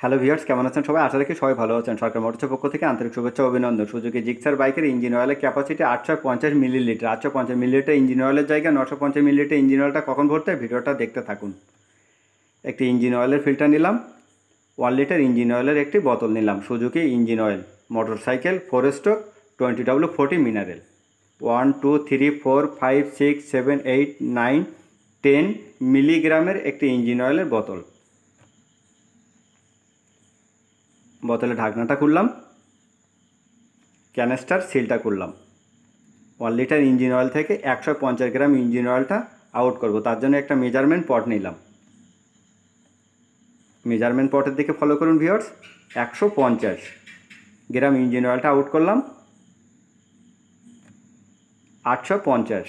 Hello viewers, কেমন আছেন সবাই? আশা রাখি সবাই ভালো আছেন। সরকার মোটরসের পক্ষ থেকে আন্তরিক শুভেচ্ছা অভিনন্দন। সুযোগে জিক্সার বাইকের ইঞ্জিন অয়েলের ক্যাপাসিটি আটশো পঞ্চাশ মিলিলিটার আটশো পঞ্চাশ মিলিলিটার ইঞ্জিন অয়েলের জায়গায়, নশো পঞ্চাশ মিলিলিটার ইঞ্জিন অয়েলটা কখন ভরতে ভিডিওটা দেখতে থাকুন। একটি ইঞ্জিন অয়েলের ফিল্টার নিলাম। ওয়ান লিটার ইঞ্জিন অয়েলের একটি বোতল নিলাম। Suzuki engine oil motorcycle four twenty W forty mineral one two three four five six seven eight nine ten মিলিগ্রামের একটি ইঞ্জিন অয়েলের বোতল। বোতলে ঢাকনাটা খুললাম, ক্যানেস্টার সিলটা করলাম ওয়ান লিটার ইঞ্জিন অয়েল থেকে একশো পঞ্চাশ গ্রাম ইঞ্জিন অয়েলটা আউট করব, তার জন্য একটা মেজারমেন্ট পট নিলাম। মেজারমেন্ট পটের দিকে ফলো করুন ভিওর্স একশো পঞ্চাশ গ্রাম ইঞ্জিন অয়েলটা আউট করলাম। আটশো পঞ্চাশ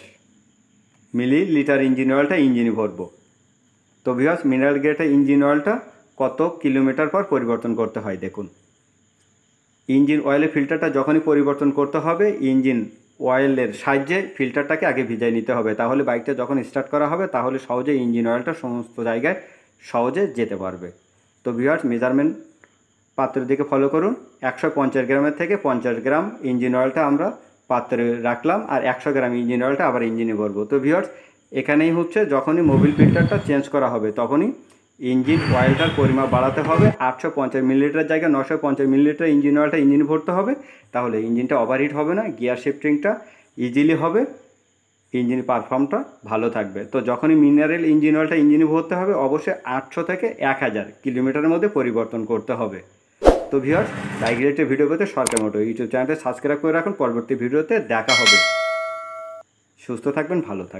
মিলি লিটার ইঞ্জিন অয়েলটা ইঞ্জিনে ভরবো। তো ভিওর্স মিনারেল গ্রেটের ইঞ্জিন অয়েলটা কত কিলোমিটার পর পরিবর্তন করতে হয়, দেখুন। ইঞ্জিন অয়েলের ফিল্টারটা যখনই পরিবর্তন করতে হবে, ইঞ্জিন অয়েলের সাহায্যে ফিল্টারটাকে আগে ভিজাই নিতে হবে। তাহলে বাইকটা যখন স্টার্ট করা হবে, তাহলে সহজে ইঞ্জিন অয়েলটা সমস্ত জায়গায় সহজে যেতে পারবে। তো ভিওয়ার্স মেজারমেন্ট পাত্রের দিকে ফলো করুন। একশো পঞ্চাশ গ্রামের থেকে পঞ্চাশ গ্রাম ইঞ্জিন অয়েলটা আমরা পাত্রে রাখলাম আর একশো গ্রাম ইঞ্জিন অয়েলটা আবার ইঞ্জিনে ভরবো। তো ভিওয়ার্স এখানেই হচ্ছে যখনই মোবিল ফিল্টারটা চেঞ্জ করা হবে, তখনই ইঞ্জিন অয়েলটার পরিমাপ বাড়াতে হবে। আটশো পঞ্চাশ মিলিলিটার জায়গায় নশো পঞ্চাশ মিলিলিটার ইঞ্জিন অয়েলটা ইঞ্জিন ভরতে হবে। তাহলে ইঞ্জিনটা ওভারহিট হবে না গিয়ার শিফটিংটা ইজিলি হবে, ইঞ্জিন পারফর্মটা ভালো থাকবে। তো যখনই মিনারেল ইঞ্জিন অয়েলটা ইঞ্জিনে ভরতে হবে, অবশ্যই আটশো থেকে এক হাজার কিলোমিটারের মধ্যে পরিবর্তন করতে হবে। তো ভিওর্স বাইক রিলেটেড ভিডিও পেতে সরকার মোটো ইউটিউব চ্যানেলটা সাবস্ক্রাইব করে রাখুন। পরবর্তী ভিডিওতে দেখা হবে। সুস্থ থাকবেন, ভালো থাকবেন।